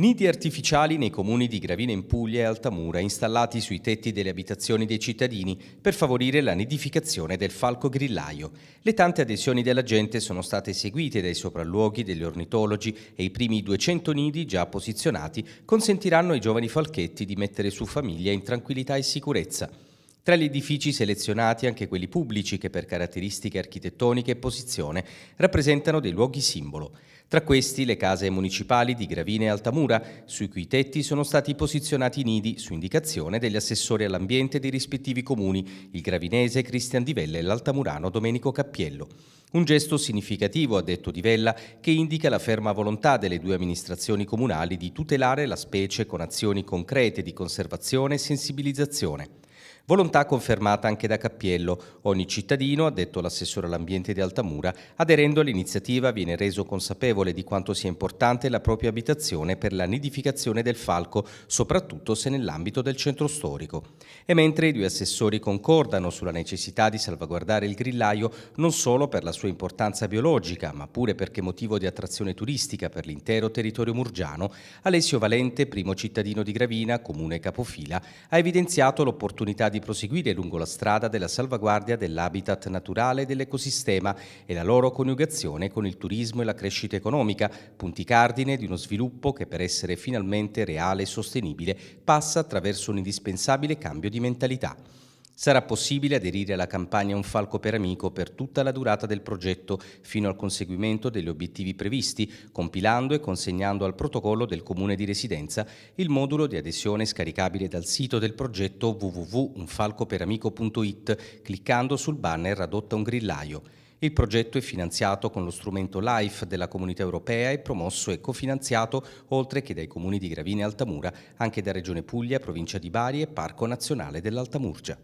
Nidi artificiali nei comuni di Gravina in Puglia e Altamura installati sui tetti delle abitazioni dei cittadini per favorire la nidificazione del falco grillaio. Le tante adesioni della gente sono state seguite dai sopralluoghi degli ornitologi e i primi 200 nidi già posizionati consentiranno ai giovani falchetti di mettere su famiglia in tranquillità e sicurezza. Tra gli edifici selezionati anche quelli pubblici che per caratteristiche architettoniche e posizione rappresentano dei luoghi simbolo. Tra questi le case municipali di Gravina e Altamura, sui cui tetti sono stati posizionati nidi su indicazione degli assessori all'ambiente dei rispettivi comuni, il gravinese Cristian Di Vella e l'altamurano Domenico Cappiello. Un gesto significativo, ha detto Di Vella, che indica la ferma volontà delle due amministrazioni comunali di tutelare la specie con azioni concrete di conservazione e sensibilizzazione. Volontà confermata anche da Cappiello. Ogni cittadino, ha detto l'assessore all'ambiente di Altamura, aderendo all'iniziativa viene reso consapevole di quanto sia importante la propria abitazione per la nidificazione del falco, soprattutto se nell'ambito del centro storico. E mentre i due assessori concordano sulla necessità di salvaguardare il grillaio non solo per la sua importanza biologica, ma pure perché motivo di attrazione turistica per l'intero territorio murgiano, Alessio Valente, primo cittadino di Gravina, comune capofila, ha evidenziato l'opportunità di proseguire lungo la strada della salvaguardia dell'habitat naturale e dell'ecosistema e la loro coniugazione con il turismo e la crescita economica, punti cardine di uno sviluppo che per essere finalmente reale e sostenibile passa attraverso un indispensabile cambio di mentalità. Sarà possibile aderire alla campagna Un falco per amico per tutta la durata del progetto fino al conseguimento degli obiettivi previsti, compilando e consegnando al protocollo del comune di residenza il modulo di adesione scaricabile dal sito del progetto www.unfalcoperamico.it cliccando sul banner Adotta un grillaio. Il progetto è finanziato con lo strumento LIFE della Comunità Europea e promosso e cofinanziato, oltre che dai comuni di Gravina e Altamura, anche da Regione Puglia, Provincia di Bari e Parco Nazionale dell'Altamurgia.